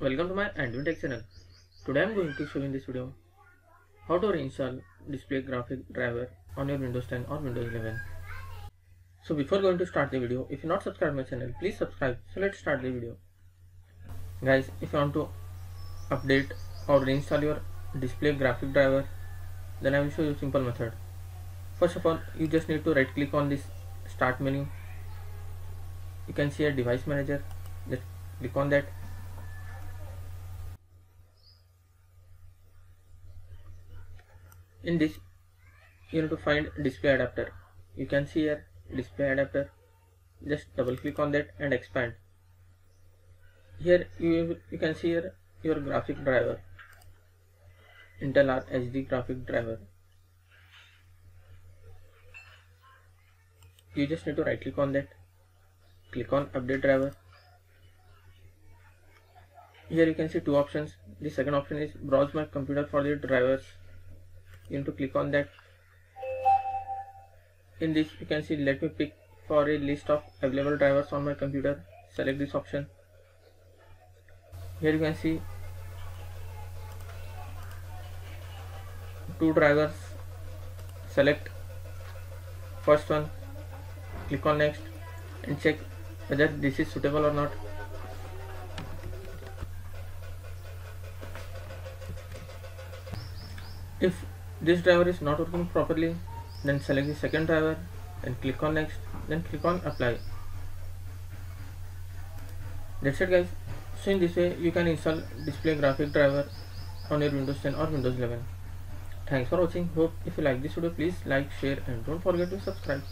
welcome to my AndWin Tech channel. Today I am going to show you in this video how to reinstall display graphic driver on your Windows 10 or Windows 11. So before going to start the video, if you're not subscribed my channel, please subscribe. So let's start the video. Guys, if you want to update or reinstall your display graphic driver, then I will show you simple method. First of all, you just need to right click on this start menu. You can see a device manager. Just click on that in this you need to find display adapter. You can see here display adapter. Just double click on that and expand. Here you, you can see here your graphic driver. Intel R HD graphic driver. You just need to right click on that. Click on update driver. Here you can see two options. The second option is browse my computer for the drivers you need to click on that. In this you can see let me pick for a list of available drivers on my computer. Select this option. Here you can see two drivers. Select first one click on next and check whether this is suitable or not. If this driver is not working properly then select the second driver and click on next then click on apply. That's it guys. So in this way you can install display graphic driver on your windows 10 or windows 11 thanks for watching. Hope if you like this video please like share and don't forget to subscribe